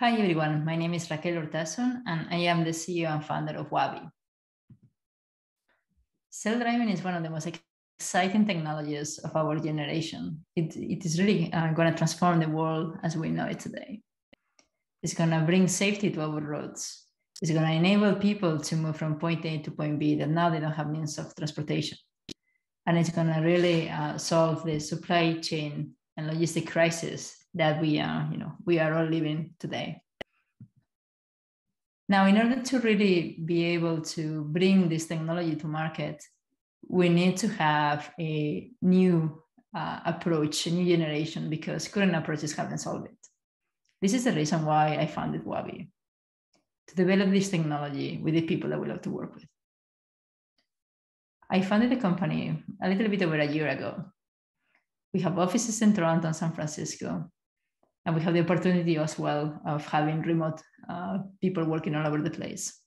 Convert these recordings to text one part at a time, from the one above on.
Hi, everyone. My name is Raquel Urtasun, and I am the CEO and founder of Waabi. Self-driving is one of the most exciting technologies of our generation. It, it is really uh, going to transform the world as we know it today. It's going to bring safety to our roads. It's going to enable people to move from point A to point B that now they don't have means of transportation. And it's going to really uh, solve the supply chain and logistic crisis that we are, you know, we are all living today. Now, in order to really be able to bring this technology to market, we need to have a new uh, approach, a new generation, because current approaches haven't solved it. This is the reason why I founded Waabi to develop this technology with the people that we love to work with. I founded the company a little bit over a year ago. We have offices in Toronto and San Francisco, and we have the opportunity as well of having remote uh, people working all over the place.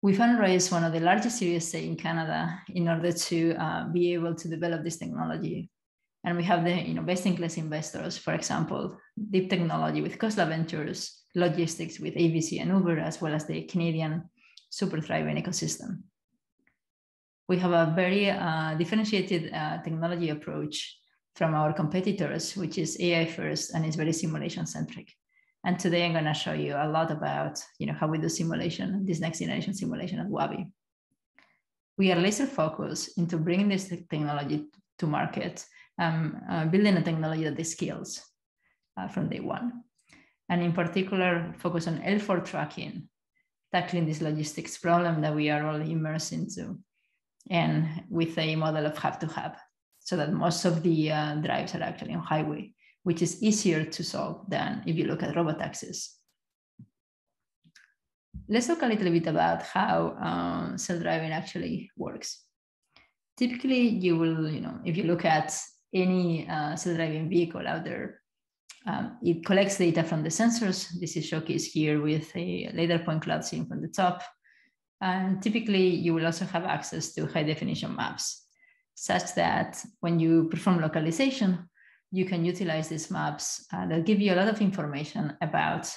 We fundraised one of the largest Series A in Canada in order to uh, be able to develop this technology. And we have the you know, best-in-class investors, for example, deep technology with Khosla Ventures, logistics with 8VC and Uber, as well as the Canadian super thriving ecosystem. We have a very uh, differentiated uh, technology approach from our competitors, which is AI first and is very simulation centric. And today I'm going to show you a lot about you know, how we do simulation, this next generation simulation at Waabi. We are laser focused into bringing this technology to market, um, uh, building a technology that scales uh, from day one. And in particular, focus on L4 tracking, tackling this logistics problem that we are all immersed into, and with a model of hub to hub so that most of the uh, drives are actually on highway, which is easier to solve than if you look at robotaxis. Let's talk a little bit about how um, self-driving actually works. Typically, you will, you know, if you look at any uh, self-driving vehicle out there, um, it collects data from the sensors. This is showcased here with a LiDAR point cloud seen from the top. And typically, you will also have access to high definition maps such that when you perform localization, you can utilize these maps uh, that give you a lot of information about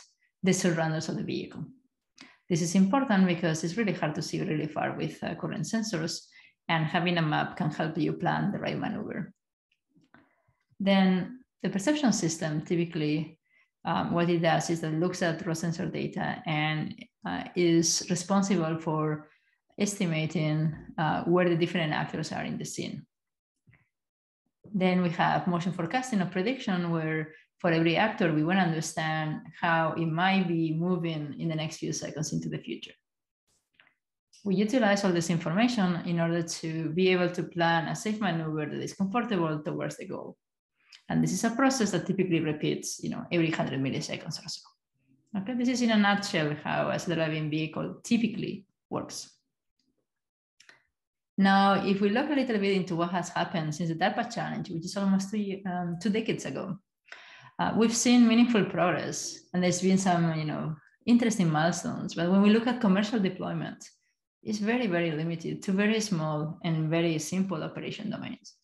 the surroundings of the vehicle. This is important because it's really hard to see really far with uh, current sensors, and having a map can help you plan the right maneuver. Then the perception system typically um, what it does is that it looks at raw sensor data and uh, is responsible for estimating uh, where the different actors are in the scene. Then we have motion forecasting or prediction, where for every actor, we want to understand how it might be moving in the next few seconds into the future. We utilize all this information in order to be able to plan a safe maneuver that is comfortable towards the goal. And this is a process that typically repeats, you know, every 100 milliseconds or so. Okay, this is in a nutshell how a self-driving vehicle typically works. Now, if we look a little bit into what has happened since the DARPA challenge, which is almost two, um, two decades ago, uh, we've seen meaningful progress and there's been some, you know, interesting milestones. But when we look at commercial deployment, it's very, very limited to very small and very simple operation domains.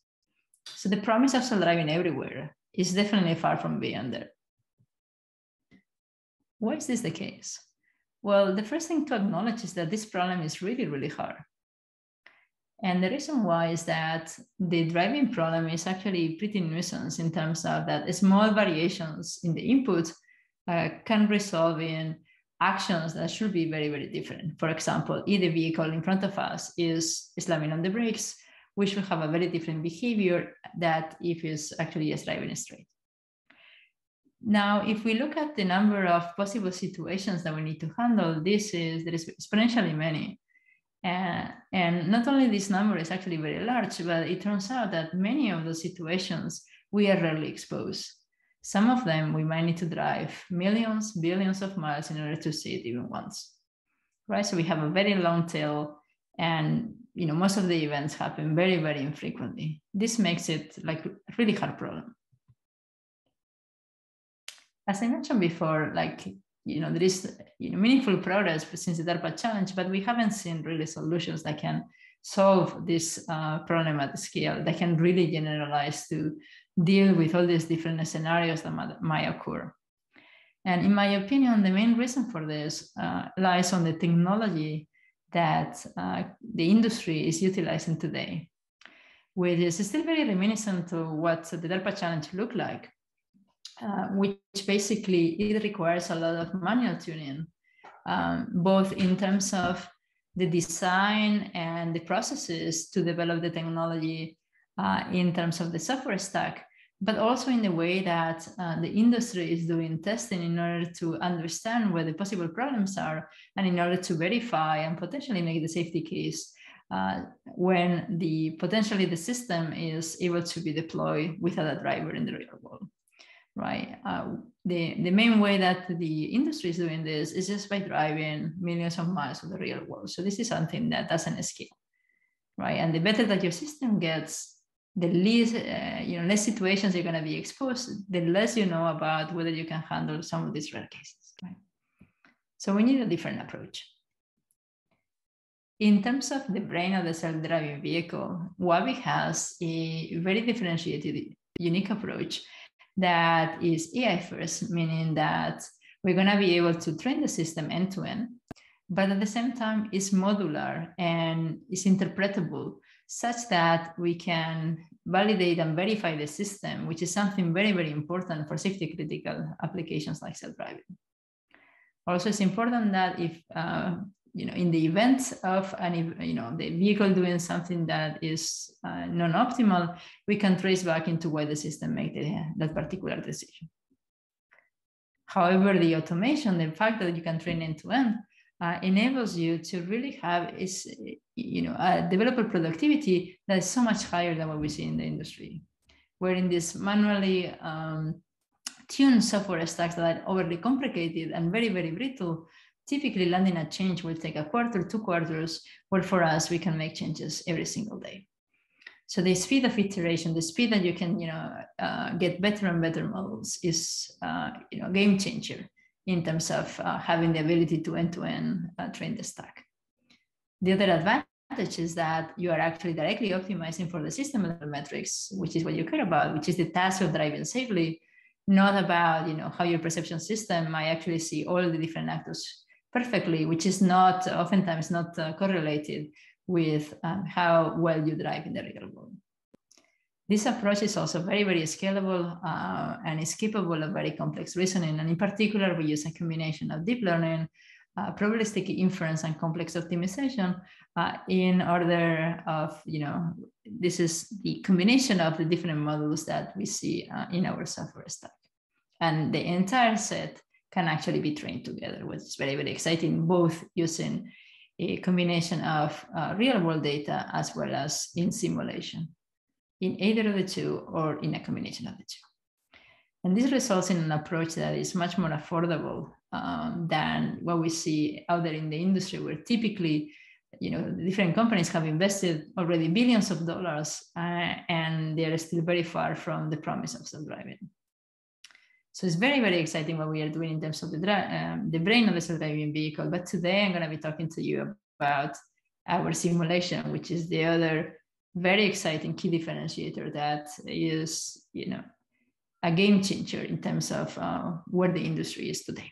So the promise of self-driving everywhere is definitely far from being there. Why is this the case? Well, the first thing to acknowledge is that this problem is really, really hard. And the reason why is that the driving problem is actually pretty nuisance in terms of that small variations in the input uh, can result in actions that should be very, very different. For example, if the vehicle in front of us is slamming on the brakes, we should have a very different behavior that if it's actually just driving straight. Now, if we look at the number of possible situations that we need to handle, this is, there is exponentially many. Uh, and not only this number is actually very large, but it turns out that many of those situations we are rarely exposed. Some of them we might need to drive millions, billions of miles in order to see it even once, right? So we have a very long tail, and you know most of the events happen very, very infrequently. This makes it like a really hard problem. As I mentioned before, like you know, there is you know, meaningful progress since the DARPA challenge, but we haven't seen really solutions that can solve this uh, problem at scale that can really generalize to deal with all these different scenarios that might, might occur. And in my opinion, the main reason for this uh, lies on the technology that uh, the industry is utilizing today, which is still very reminiscent to what the DARPA challenge looked like, uh, which basically it requires a lot of manual tuning, um, both in terms of the design and the processes to develop the technology uh, in terms of the software stack, but also in the way that uh, the industry is doing testing in order to understand where the possible problems are and in order to verify and potentially make the safety case uh, when the potentially the system is able to be deployed without a driver in the real world right uh, the, the main way that the industry is doing this is just by driving millions of miles of the real world so this is something that doesn't scale right and the better that your system gets the least, uh, you know, less situations you're going to be exposed, the less you know about whether you can handle some of these rare cases. Right? So we need a different approach. In terms of the brain of the self-driving vehicle, Waabi has a very differentiated, unique approach that is AI first, meaning that we're going to be able to train the system end to end, but at the same time, it's modular and it's interpretable such that we can validate and verify the system, which is something very, very important for safety critical applications like self-driving. Also, it's important that if, uh, you know, in the event of an, you know, the vehicle doing something that is uh, non-optimal, we can trace back into why the system made the, that particular decision. However, the automation, the fact that you can train end to end, uh, enables you to really have is you know a developer productivity that is so much higher than what we see in the industry where in this manually um, tuned software stacks that are overly complicated and very very brittle typically landing a change will take a quarter two quarters where for us we can make changes every single day so the speed of iteration the speed that you can you know uh, get better and better models is uh, you know game changer in terms of uh, having the ability to end-to-end uh, train the stack. The other advantage is that you are actually directly optimizing for the system level metrics, which is what you care about, which is the task of driving safely, not about you know how your perception system might actually see all the different actors perfectly, which is not oftentimes not uh, correlated with um, how well you drive in the real world. This approach is also very, very scalable uh, and is capable of very complex reasoning. And in particular, we use a combination of deep learning, uh, probabilistic inference, and complex optimization uh, in order of, you know, this is the combination of the different models that we see uh, in our software stack. And the entire set can actually be trained together, which is very, very exciting, both using a combination of uh, real world data as well as in simulation in either of the two or in a combination of the two. And this results in an approach that is much more affordable um, than what we see out there in the industry, where typically, you know, different companies have invested already billions of dollars uh, and they are still very far from the promise of self-driving. So it's very, very exciting what we are doing in terms of the, um, the brain of the self-driving vehicle. But today I'm going to be talking to you about our simulation, which is the other very exciting key differentiator that is, you know, a game changer in terms of uh, where the industry is today.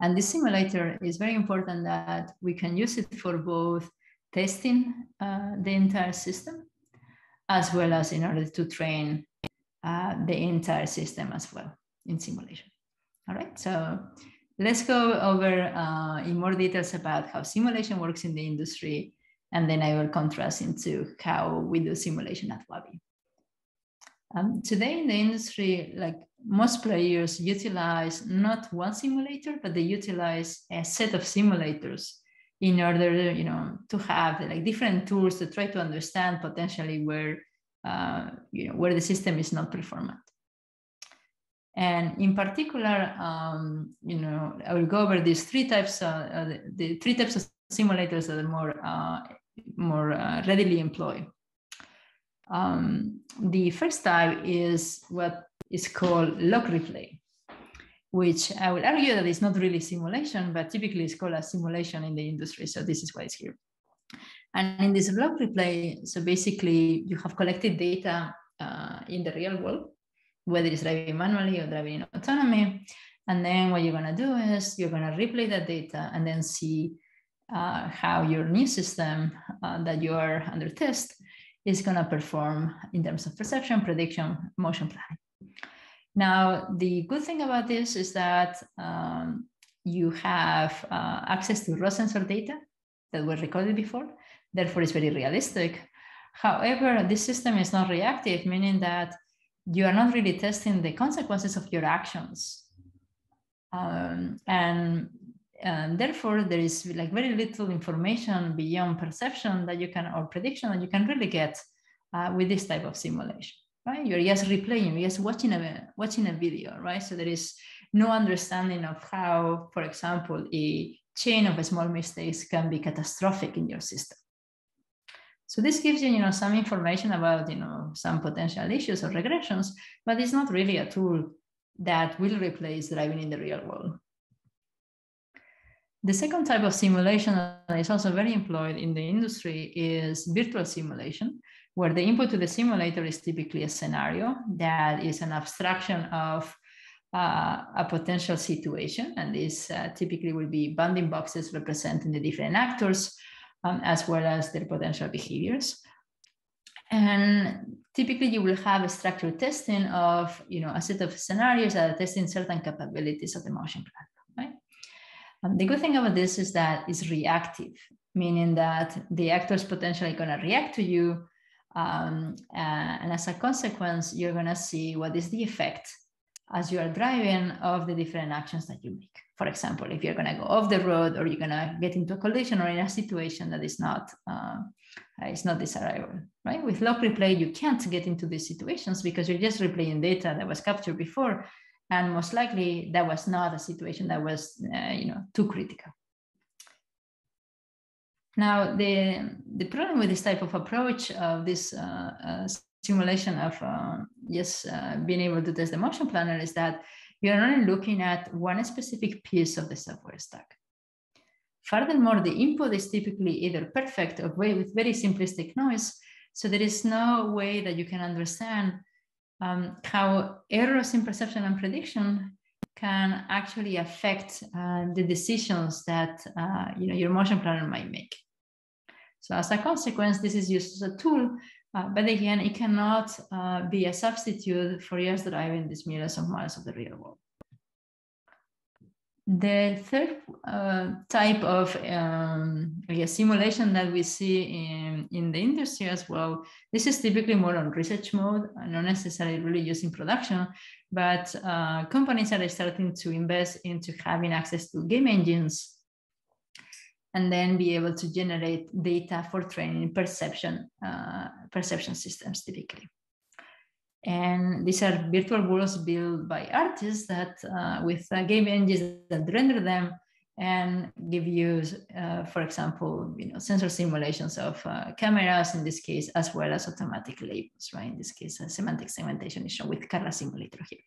And this simulator is very important that we can use it for both testing uh, the entire system, as well as in order to train uh, the entire system as well in simulation. All right, so let's go over uh, in more details about how simulation works in the industry and then I will contrast into how we do simulation at Waabi. Um, today in the industry, like most players utilize not one simulator, but they utilize a set of simulators in order, you know, to have like different tools to try to understand potentially where, uh, you know, where the system is not performant. And in particular, um, you know, I will go over these three types, uh, uh, the, the, three types of simulators that are more uh, more uh, readily employed. Um, the first type is what is called log replay, which I would argue that it's not really simulation, but typically it's called a simulation in the industry. So this is why it's here. And in this log replay, so basically you have collected data uh, in the real world, whether it's driving manually or driving in autonomy, And then what you're going to do is you're going to replay that data and then see uh, how your new system uh, that you are under test is going to perform in terms of perception, prediction, motion planning. Now, the good thing about this is that um, you have uh, access to raw sensor data that were recorded before. Therefore, it's very realistic. However, this system is not reactive, meaning that you are not really testing the consequences of your actions. Um, and, and therefore, there is like very little information beyond perception that you can, or prediction that you can really get uh, with this type of simulation, right? You're just replaying, you're just watching a, watching a video, right? So there is no understanding of how, for example, a chain of small mistakes can be catastrophic in your system. So this gives you, you know, some information about, you know, some potential issues or regressions, but it's not really a tool that will replace driving in the real world. The second type of simulation that is also very employed in the industry is virtual simulation, where the input to the simulator is typically a scenario that is an abstraction of uh, a potential situation. And this uh, typically will be bounding boxes representing the different actors um, as well as their potential behaviors. And typically you will have a structured testing of you know, a set of scenarios that are testing certain capabilities of the motion platform. Right? Um, the good thing about this is that it's reactive, meaning that the actor is potentially going to react to you. Um, and as a consequence, you're going to see what is the effect as you are driving of the different actions that you make. For example, if you're going to go off the road or you're going to get into a collision or in a situation that is not uh, is not desirable, right? With log replay, you can't get into these situations because you're just replaying data that was captured before, and most likely that was not a situation that was uh, you know too critical. Now, the, the problem with this type of approach of this uh, uh simulation of uh, just uh, being able to test the motion planner is that you're only looking at one specific piece of the software stack. Furthermore, the input is typically either perfect or with very simplistic noise. So there is no way that you can understand um, how errors in perception and prediction can actually affect uh, the decisions that uh, you know, your motion planner might make. So as a consequence, this is used as a tool uh, but again, it cannot uh, be a substitute for just driving these millions of miles of the real world. The third uh, type of um, simulation that we see in, in the industry as well, this is typically more on research mode, not necessarily really used in production, but uh, companies are starting to invest into having access to game engines and then be able to generate data for training perception, uh, perception systems typically. And these are virtual worlds built by artists that uh, with uh, game engines that render them and give you, uh, for example, you know, sensor simulations of uh, cameras in this case, as well as automatic labels, right? In this case, semantic segmentation is shown with Carla Simulator here.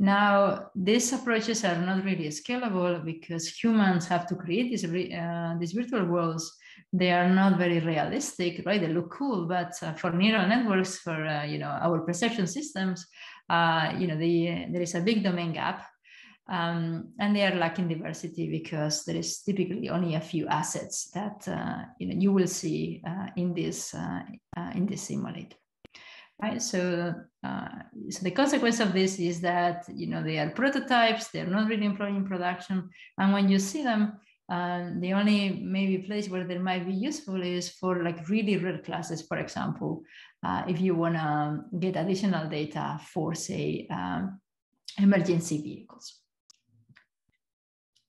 Now, these approaches are not really scalable because humans have to create these, uh, these virtual worlds. They are not very realistic, right? They look cool, but uh, for neural networks, for uh, you know our perception systems, uh, you know the, there is a big domain gap, um, and they are lacking diversity because there is typically only a few assets that uh, you know you will see uh, in this in this simulator right? So, uh, so the consequence of this is that you know they are prototypes; they're not really employed in production, and when you see them, uh, the only maybe place where they might be useful is for like really rare classes, for example, uh, if you want to get additional data for say um, emergency vehicles.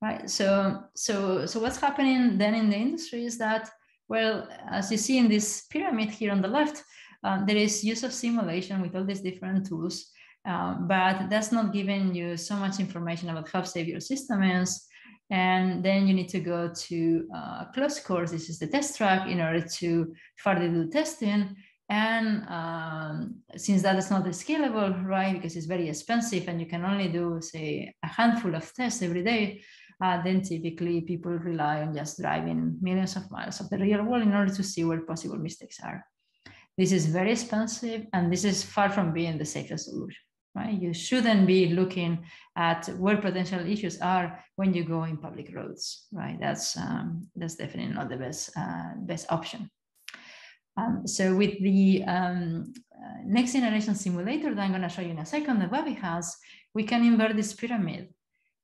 Right. So, so, so what's happening then in the industry is that, well, as you see in this pyramid here on the left, um, there is use of simulation with all these different tools, um, but that's not giving you so much information about how safe your system is. And then you need to go to uh, closed course. This is the test track in order to further do testing. And um, since that is not scalable, right, because it's very expensive and you can only do, say, a handful of tests every day, uh, then typically people rely on just driving millions of miles of the real world in order to see where possible mistakes are. This is very expensive and this is far from being the safest solution. right? You shouldn't be looking at where potential issues are when you go in public roads, right? That's um, that's definitely not the best uh, best option. Um, so with the um, uh, next generation simulator that I'm going to show you in a second, that Waabi has, we can invert this pyramid,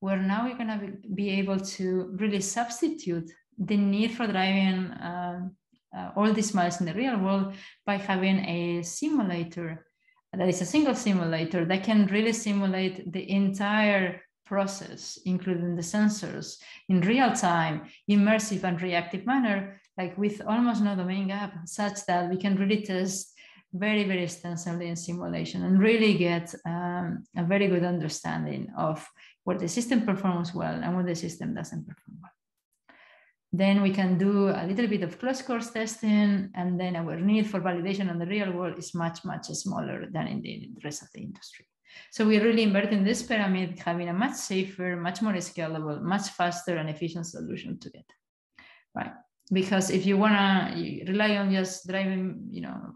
where now we're going to be able to really substitute the need for driving uh, uh, all these miles in the real world by having a simulator that is a single simulator that can really simulate the entire process, including the sensors, in real time, immersive and reactive manner, like with almost no domain gap, such that we can really test very, very extensively in simulation and really get um, a very good understanding of where the system performs well and where the system doesn't perform well. Then we can do a little bit of closed course testing, and then our need for validation on the real world is much, much smaller than in the, rest of the industry. So we're really inverting this pyramid, having a much safer, much more scalable, much faster and efficient solution to get, right? Because if you wanna rely on just driving, you know,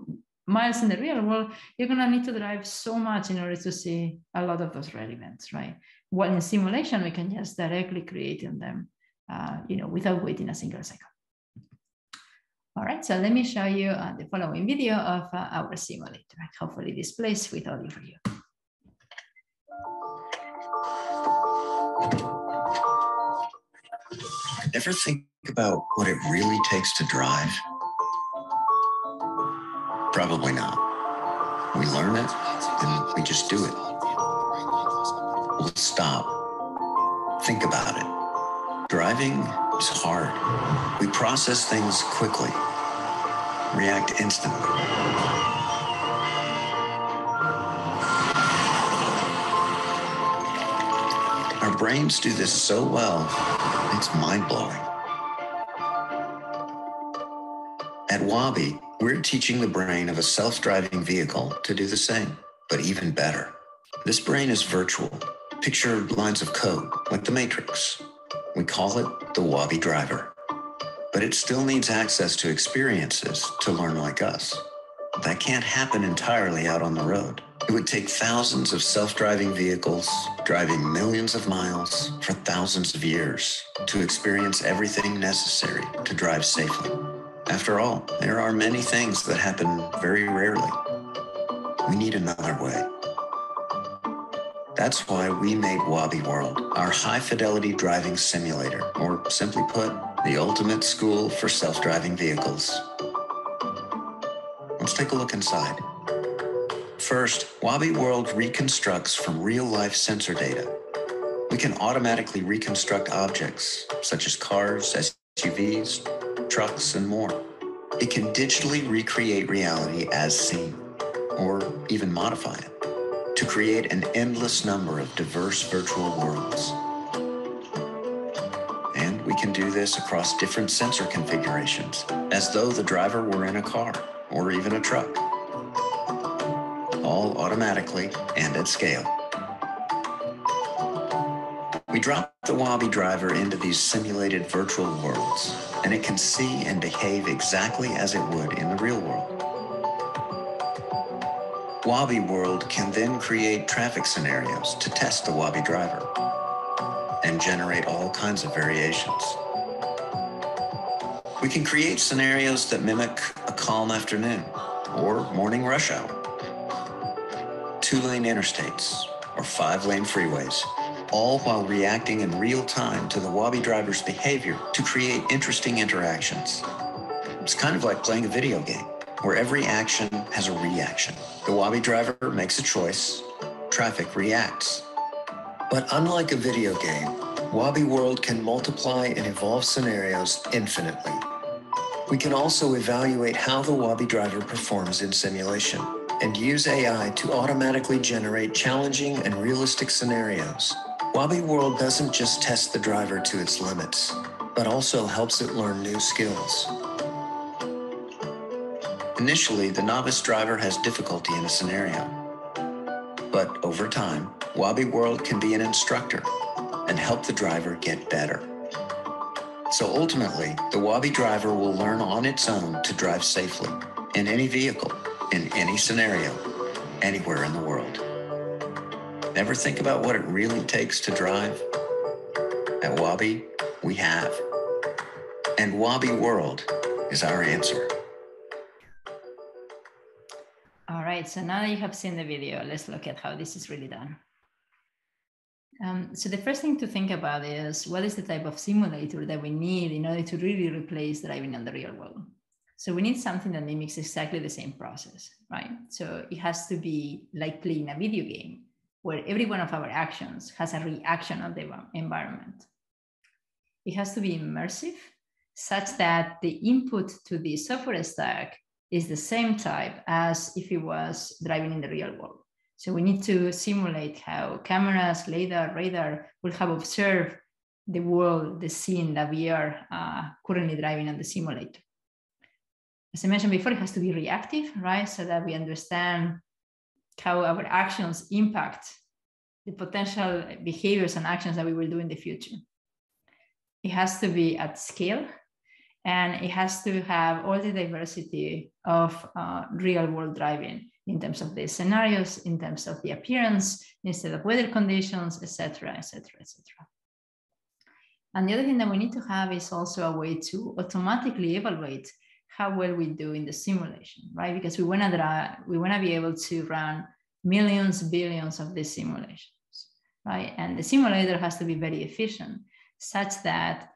miles in the real world, you're gonna need to drive so much in order to see a lot of those events, right? While in simulation, we can just directly create in them uh, you know, without waiting a single second. All right, so let me show you uh, the following video of uh, our simulator. Hopefully this plays with audio for you. Ever think about what it really takes to drive? Probably not. We learn it and we just do it. We'll stop. Think about it Driving is hard. We process things quickly, react instantly. Our brains do this so well, it's mind blowing. At Waabi, we're teaching the brain of a self driving vehicle to do the same, but even better. This brain is virtual. Picture lines of code, like the Matrix, we call it the Waabi driver. But it still needs access to experiences to learn like us. That can't happen entirely out on the road. It would take thousands of self driving vehicles driving millions of miles for thousands of years to experience everything necessary to drive safely. After all, there are many things that happen very rarely. We need another way. That's why we made Waabi World, our high fidelity driving simulator, or simply put, the ultimate school for self driving vehicles. Let's take a look inside. First, Waabi World reconstructs from real life sensor data. We can automatically reconstruct objects such as cars, SUVs, trucks, and more. It can digitally recreate reality as seen, or even modify it to create an endless number of diverse virtual worlds. And we can do this across different sensor configurations, as though the driver were in a car or even a truck, all automatically and at scale. We drop the Waabi driver into these simulated virtual worlds, and it can see and behave exactly as it would in the real world. Waabi World can then create traffic scenarios to test the Waabi driver and generate all kinds of variations. We can create scenarios that mimic a calm afternoon or morning rush hour, two lane interstates, or five lane freeways, all while reacting in real time to the Waabi driver's behavior to create interesting interactions. It's kind of like playing a video game where every action has a reaction. The Waabi driver makes a choice, traffic reacts. But unlike a video game, Waabi World can multiply and evolve scenarios infinitely. We can also evaluate how the Waabi driver performs in simulation and use AI to automatically generate challenging and realistic scenarios. Waabi World doesn't just test the driver to its limits, but also helps it learn new skills. Initially, the novice driver has difficulty in a scenario. But over time, Waabi World can be an instructor and help the driver get better. So ultimately, the Waabi driver will learn on its own to drive safely in any vehicle, in any scenario, anywhere in the world. Ever think about what it really takes to drive? At Waabi, we have. And Waabi World is our answer. Right, so now that you have seen the video, let's look at how this is really done. Um, so the first thing to think about is what is the type of simulator that we need in order to really replace driving in the real world? So we need something that mimics exactly the same process, right? So it has to be like playing a video game where every one of our actions has a reaction of the environment. It has to be immersive such that the input to the software stack is the same type as if it was driving in the real world. So we need to simulate how cameras, LiDAR, radar will have observed the world, the scene that we are uh, currently driving on the simulator. As I mentioned before, it has to be reactive, right? So that we understand how our actions impact the potential behaviors and actions that we will do in the future. It has to be at scale and it has to have all the diversity of uh, real world driving in terms of the scenarios, in terms of the appearance, instead of weather conditions, etc., etc., etc. And the other thing that we need to have is also a way to automatically evaluate how well we do in the simulation, right? Because we want to we want to be able to run millions, billions of these simulations, right? And the simulator has to be very efficient, such that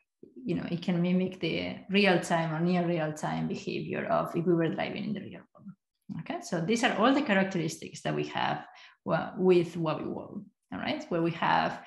you know it can mimic the real time or near real time behavior of if we were driving in the real world. Okay, so these are all the characteristics that we have with Waabi World. All right, where we have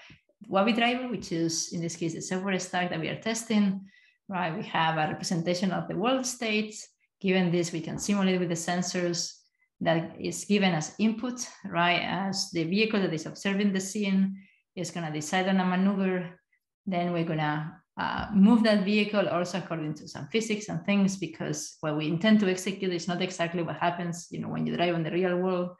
Waabi driver, which is in this case the software stack that we are testing. Right, we have a representation of the world state. Given this, we can simulate with the sensors that is given as input, right? As the vehicle that is observing the scene is going to decide on a maneuver, then we're going to uh, move that vehicle also according to some physics and things because what we intend to execute is not exactly what happens you know when you drive in the real world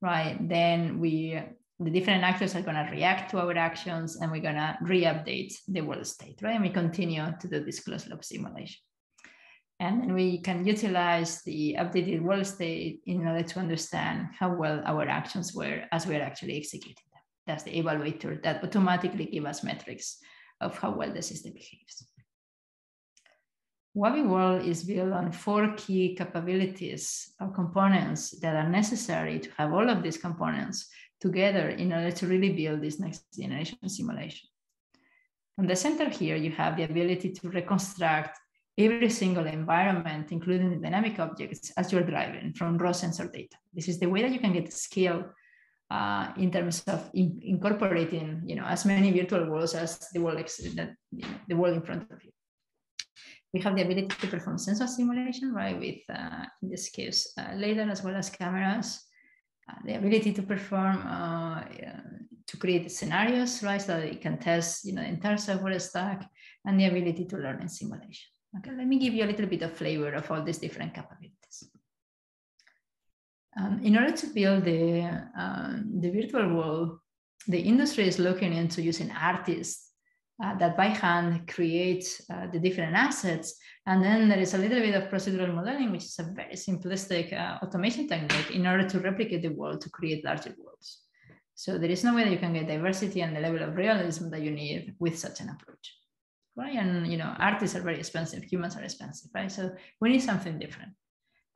right? Then we the different actors are going to react to our actions and we're going to re-update the world state right? And we continue to do this closed loop simulation. And then we can utilize the updated world state in order to understand how well our actions were as we're actually executing them. That's the evaluator that automatically give us metrics of how well the system behaves. Waabi World is built on four key capabilities or components that are necessary to have all of these components together in order to really build this next generation simulation. On the center here, you have the ability to reconstruct every single environment, including the dynamic objects as you're driving from raw sensor data. This is the way that you can get scale uh, in terms of in, incorporating, you know, as many virtual worlds as the world that you know, the world in front of you. We have the ability to perform sensor simulation, right? With uh, in this case, uh, as well as cameras. Uh, the ability to perform uh, to create scenarios, right? So that it can test, you know, the entire software stack, and the ability to learn in simulation. Okay, let me give you a little bit of flavor of all these different capabilities. Um, in order to build the, uh, the virtual world, the industry is looking into using artists uh, that by hand create uh, the different assets. And then there is a little bit of procedural modeling, which is a very simplistic uh, automation technique in order to replicate the world to create larger worlds. So there is no way that you can get diversity and the level of realism that you need with such an approach. Right? And you know, artists are very expensive, humans are expensive, right? So we need something different.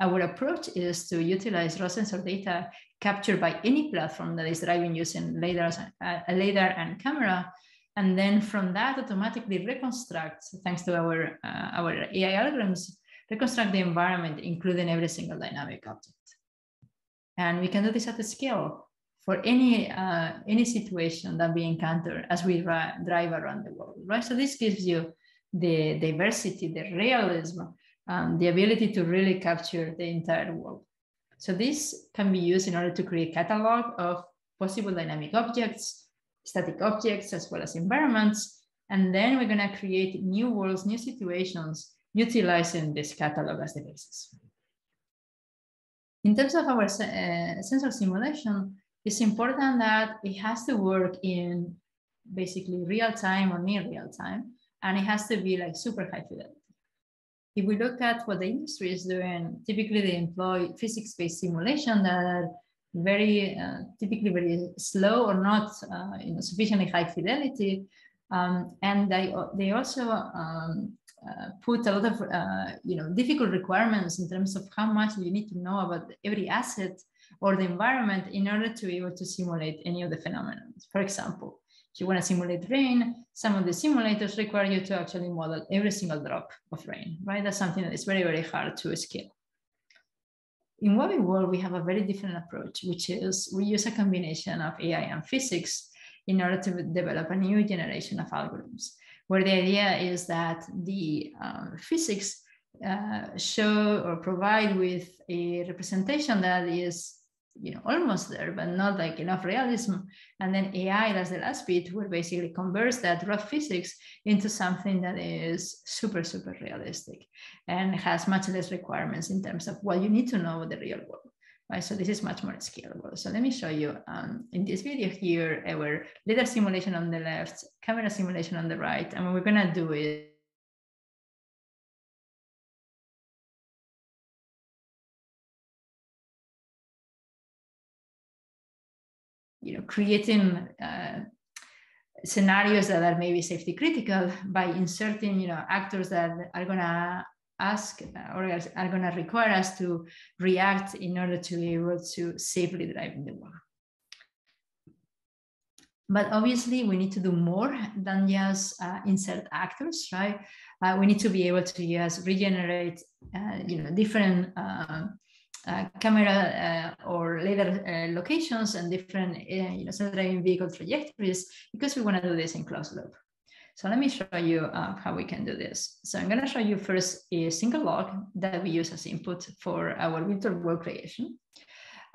Our approach is to utilize raw sensor data captured by any platform that is driving using LiDAR, uh, LiDAR and camera. And then from that automatically reconstruct, thanks to our, uh, our AI algorithms, reconstruct the environment, including every single dynamic object. And we can do this at a scale for any, uh, any situation that we encounter as we drive around the world, right? So this gives you the diversity, the realism um, the ability to really capture the entire world. So this can be used in order to create catalog of possible dynamic objects, static objects, as well as environments. And then we're gonna create new worlds, new situations, utilizing this catalog as the basis. In terms of our uh, sensor simulation, it's important that it has to work in basically real time or near real time, and it has to be like super high fidelity if we look at what the industry is doing, typically they employ physics-based simulation that are very uh, typically very slow or not uh, you know, sufficiently high fidelity. Um, and they, they also um, uh, put a lot of uh, you know difficult requirements in terms of how much you need to know about every asset or the environment in order to be able to simulate any of the phenomena. For example, you want to simulate rain, some of the simulators require you to actually model every single drop of rain, right? That's something that is very, very hard to scale. In Waabi World, we have a very different approach, which is we use a combination of AI and physics in order to develop a new generation of algorithms, where the idea is that the um, physics uh, show or provide with a representation that is you know almost there but not like enough realism. And then ai as the last bit will basically converts that rough physics into something that is super super realistic and has much less requirements in terms of what you need to know the real world right? So this is much more scalable. So let me show you um, in this video here our lidar simulation on the left camera simulation on the right and what we're going to do is you know, creating uh, scenarios that are maybe safety critical by inserting, you know, actors that are gonna ask or are gonna require us to react in order to be able to safely drive in the world. But obviously, we need to do more than just uh, insert actors, right? Uh, we need to be able to just regenerate, uh, you know, different uh, camera uh, or lidar uh, locations and different uh, you know, self-driving vehicle trajectories because we want to do this in closed loop. So let me show you uh, how we can do this. So I'm going to show you first a single log that we use as input for our virtual world creation.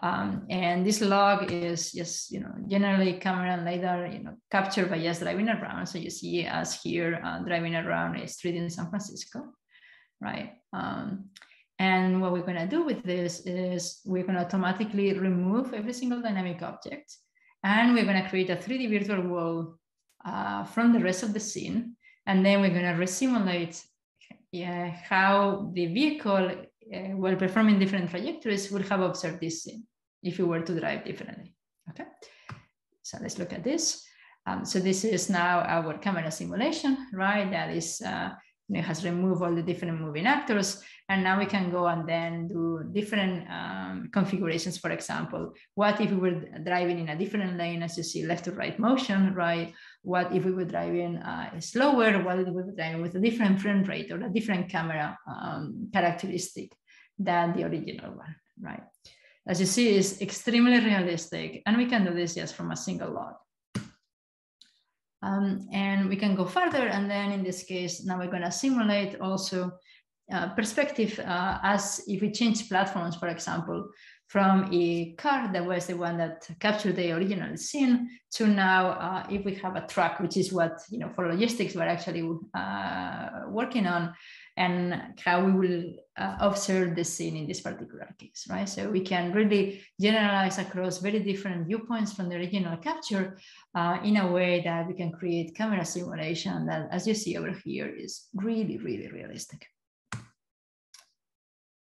Um, and this log is just, you know, generally camera and lidar, you know, captured by just driving around. So you see us here driving around a street in San Francisco, right? Um, and what we're going to do with this is we're going to automatically remove every single dynamic object. And we're going to create a 3D virtual world uh, from the rest of the scene. And then we're going to resimulate yeah, how the vehicle, uh, while performing different trajectories, would have observed this scene if you were to drive differently. Okay, so let's look at this. Um, so this is now our camera simulation, right? That is uh, has removed all the different moving actors. And now we can go and then do different um, configurations. For example, what if we were driving in a different lane, as you see, left to right motion, right? What if we were driving uh, slower? What if we were driving with a different frame rate or a different camera um, characteristic than the original one, right? As you see, is extremely realistic. And we can do this just from a single log. Um, and we can go further. And then in this case, now we're going to simulate also uh, perspective uh, as if we change platforms, for example, from a car that was the one that captured the original scene to now uh, if we have a truck, which is what, you know, for logistics we're actually uh, working on and how we will uh, observe the scene in this particular case, right? So we can really generalize across very different viewpoints from the original capture uh, in a way that we can create camera simulation that, as you see over here, is really, really realistic.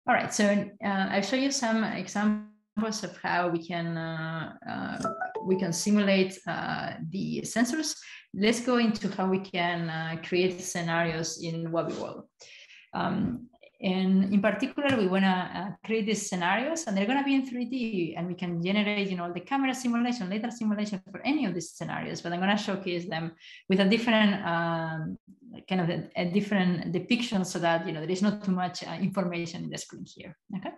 All right, so uh, I'll show you some examples of how we can uh, uh, we can simulate uh, the sensors. Let's go into how we can create scenarios in Waabi World. Um, and in particular, we want to uh, create these scenarios and they're going to be in 3D and we can generate, you know, the camera simulation, lidar simulation for any of these scenarios, but I'm going to showcase them with a different um, kind of a, a, different depiction so that, you know, there is not too much uh, information in the screen here. Okay.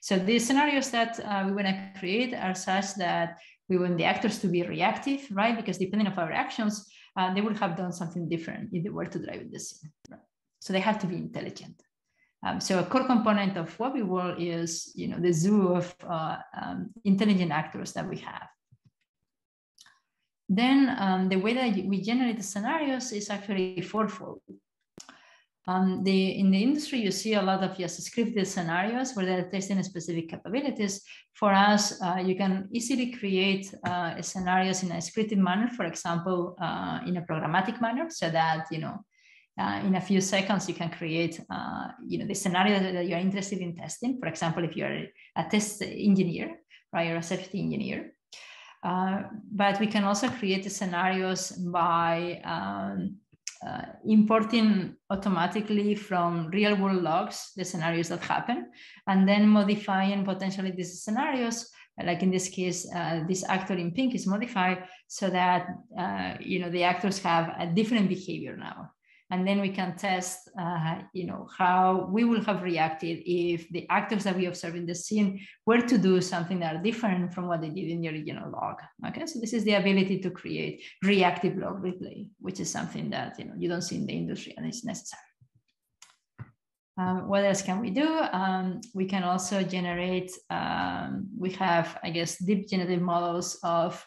So the scenarios that uh, we want to create are such that we want the actors to be reactive, right? Because depending on our actions, uh, they would have done something different if they were to drive the scene. Right? So they have to be intelligent. Um, so a core component of what Waabi World is, you know, the zoo of uh, um, intelligent actors that we have. Then um, the way that we generate the scenarios is actually fourfold. Um, the, in the industry, you see a lot of just scripted scenarios where they're testing specific capabilities. For us, uh, you can easily create uh, scenarios in a scripted manner, for example, uh, in a programmatic manner, so that you know uh, in a few seconds, you can create, uh, you know, the scenario that you're interested in testing. For example, if you're a test engineer, right, or a safety engineer. Uh, but we can also create the scenarios by um, uh, importing automatically from real world logs the scenarios that happen and then modifying potentially these scenarios like in this case uh, this actor in pink is modified so that uh, you know the actors have a different behavior now and then we can test uh, you know how we will have reacted if the actors that we observe in the scene were to do something that are different from what they did in the original log okay so this is the ability to create reactive log replay which is something that you know you don't see in the industry and it's necessary um, what else can we do? Um, we can also generate, um, we have, I guess, deep generative models of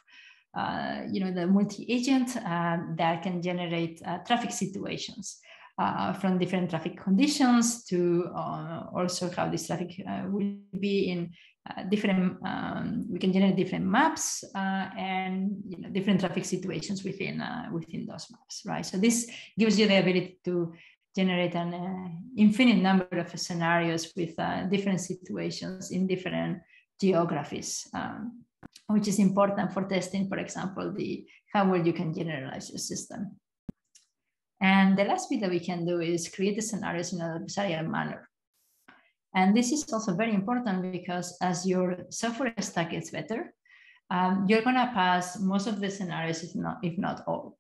uh, you know, the multi-agent uh, that can generate uh, traffic situations uh, from different traffic conditions to uh, also how this traffic will be in different, um, we can generate different maps and you know, different traffic situations within, within those maps, right? So this gives you the ability to generate an infinite number of scenarios with different situations in different geographies. Um, which is important for testing, for example, the how well you can generalize your system. And the last bit that we can do is create the scenarios in an adversarial manner. And this is also very important because as your software stack gets better, um, you're gonna pass most of the scenarios, if not, if not all,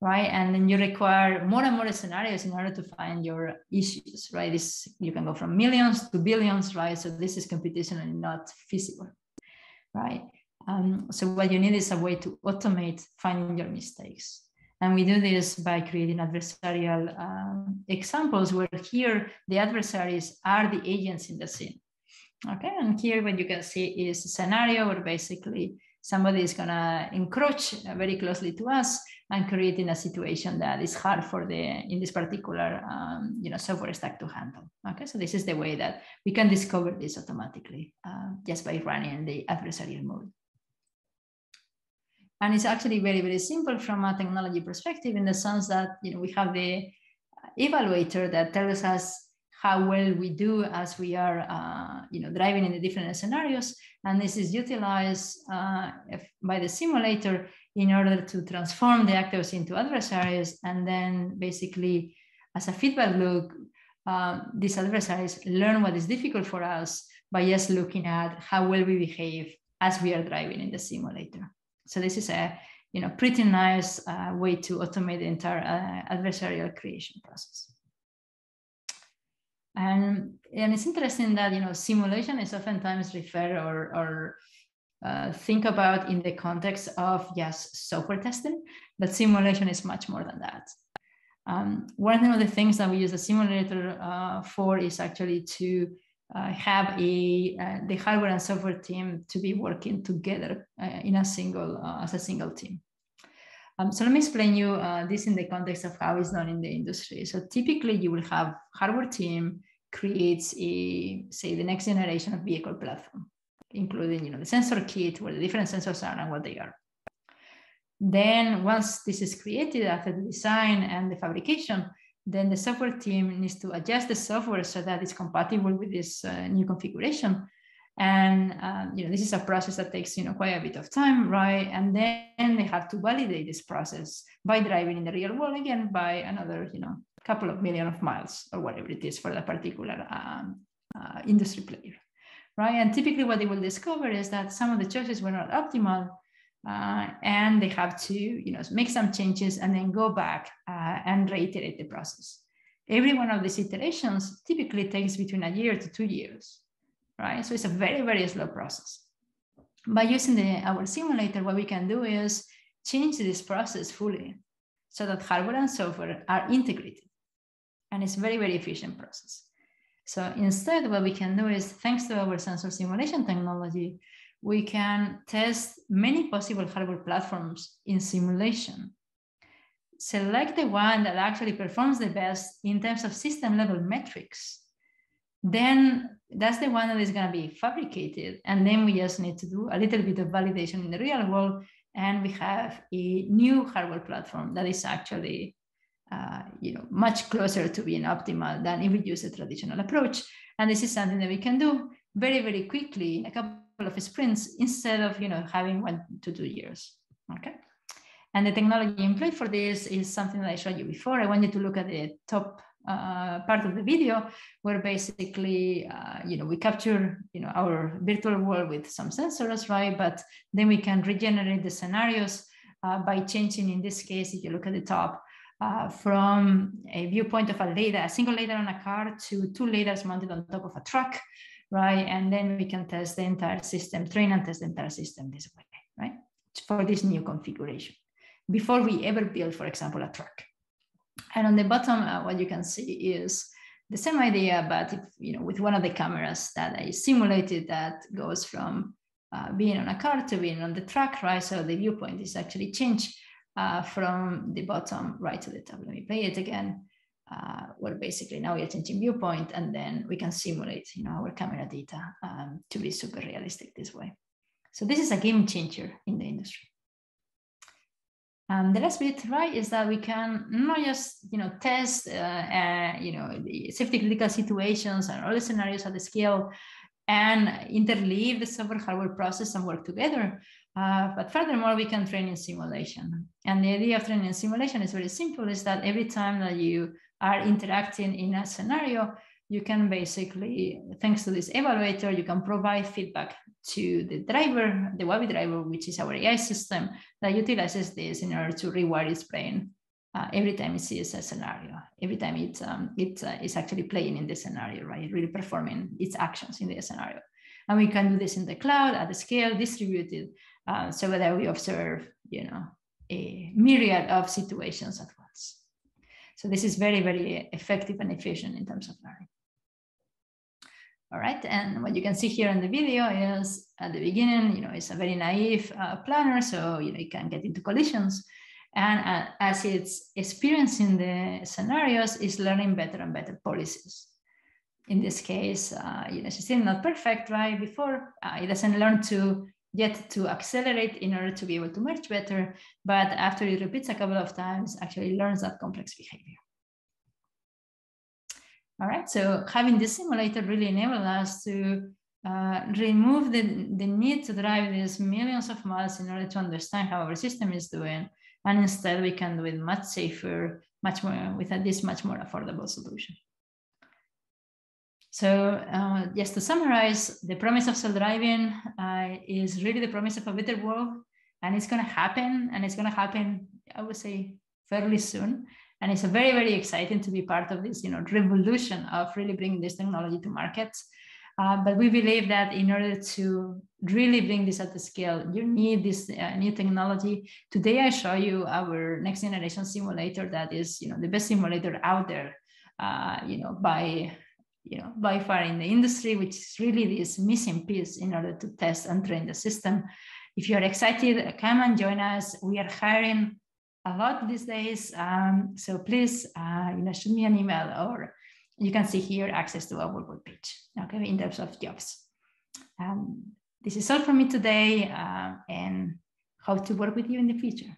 right? And then you require more and more scenarios in order to find your issues, right? This, you can go from millions to billions, right? So this is computationally not feasible right? Um, so what you need is a way to automate finding your mistakes. And we do this by creating adversarial um, examples where here the adversaries are the agents in the scene. Okay, and here what you can see is a scenario where basically somebody is gonna encroach very closely to us and creating a situation that is hard for the in this particular um, you know software stack to handle. Okay, so this is the way that we can discover this automatically uh, just by running the adversarial mode. And it's actually very very simple from a technology perspective in the sense that you know we have the evaluator that tells us how well we do as we are uh, you know driving in the different scenarios. And this is utilized uh, by the simulator in order to transform the actors into adversaries. And then basically as a feedback loop uh, these adversaries learn what is difficult for us by just looking at how well we behave as we are driving in the simulator so this is a you know pretty nice uh, way to automate the entire uh, adversarial creation process and and it's interesting that you know simulation is oftentimes referred or or uh, think about in the context of just software testing, but simulation is much more than that. Um, one of the things that we use the simulator uh, for is actually to uh, have a uh, the hardware and software team to be working together uh, in a single uh, as a single team. Um, so let me explain you this in the context of how it's done in the industry. So typically you will have hardware team creates a say the next generation of vehicle platform including you know, the sensor kit, where the different sensors are and what they are. Then once this is created after the design and the fabrication, then the software team needs to adjust the software so that it's compatible with this uh, new configuration. And um, you know, this is a process that takes you know quite a bit of time, right? And then they have to validate this process by driving in the real world again by another you know couple of million of miles or whatever it is for that particular um, uh, industry player right? And typically what they will discover is that some of the choices were not optimal uh, and they have to, you know, make some changes and then go back uh, and reiterate the process. Every one of these iterations typically takes between a year to two years, right? So it's a very, very slow process. By using the, our simulator, what we can do is change this process fully so that hardware and software are integrated. And it's very, very efficient process. So instead, what we can do is, thanks to our sensor simulation technology, we can test many possible hardware platforms in simulation. Select the one that actually performs the best in terms of system level metrics. Then that's the one that is going to be fabricated. And then we just need to do a little bit of validation in the real world. And we have a new hardware platform that is actually uh, you know, much closer to being optimal than if we use a traditional approach. And this is something that we can do very, very quickly in a couple of sprints instead of you know having one to two years. Okay. And the technology employed for this is something that I showed you before. I want you to look at the top uh, part of the video where basically, uh, you know, we capture, you know, our virtual world with some sensors, right? But then we can regenerate the scenarios uh, by changing, in this case, if you look at the top, uh, from a viewpoint of a lidar, a single lidar on a car to two lidars mounted on top of a truck, right? And then we can test the entire system, train and test the entire system this way, right? For this new configuration before we ever build, for example, a truck. And on the bottom, uh, what you can see is the same idea, but if, you know, with one of the cameras that I simulated that goes from uh, being on a car to being on the truck, right? So the viewpoint is actually changed uh, from the bottom right to the top. Let me play it again. Uh, where basically now we're changing viewpoint and then we can simulate you know, our camera data um, to be super realistic this way. So this is a game changer in the industry. Um, the last bit, right, is that we can not just, you know, test, uh, uh, you know, the safety critical situations and all the scenarios at the scale and interleave the software hardware process and work together. Uh, but furthermore, we can train in simulation. And the idea of training in simulation is very simple, is that every time that you are interacting in a scenario, you can basically, thanks to this evaluator, you can provide feedback to the driver, the Waabi driver, which is our AI system that utilizes this in order to rewire its brain uh, every time it sees a scenario, every time it, um, it uh, is actually playing in the scenario, right? Really performing its actions in the scenario. And we can do this in the cloud at the scale distributed uh, so that we observe, you know, a myriad of situations at once. So this is very, very effective and efficient in terms of learning. All right, and what you can see here in the video is at the beginning, you know, it's a very naive uh, planner, so you know it can get into collisions. And uh, as it's experiencing the scenarios, it's learning better and better policies. In this case, uh, you know, it's still not perfect, right? Before uh, it doesn't learn to yet to accelerate in order to be able to merge better, but after it repeats a couple of times, actually learns that complex behavior. All right, so having this simulator really enabled us to uh, remove the, the need to drive these millions of miles in order to understand how our system is doing. And instead we can do it much safer, much more with a, this much more affordable solution. So uh, just to summarize, the promise of self-driving uh, is really the promise of a better world and it's gonna happen and it's gonna happen, I would say, fairly soon and it's very very exciting to be part of this you know revolution of really bringing this technology to markets uh, but we believe that in order to really bring this at the scale, you need this uh, new technology. Today, I show you our next generation simulator that is, you know, the best simulator out there, uh, you know, by, you know, by far in the industry, which is really this missing piece in order to test and train the system. If you're excited, come and join us. We are hiring a lot these days. Um, so please, uh, you know, shoot me an email or you can see here access to our web page, okay, in terms of jobs. Um, this is all from me today uh, and hope to work with you in the future.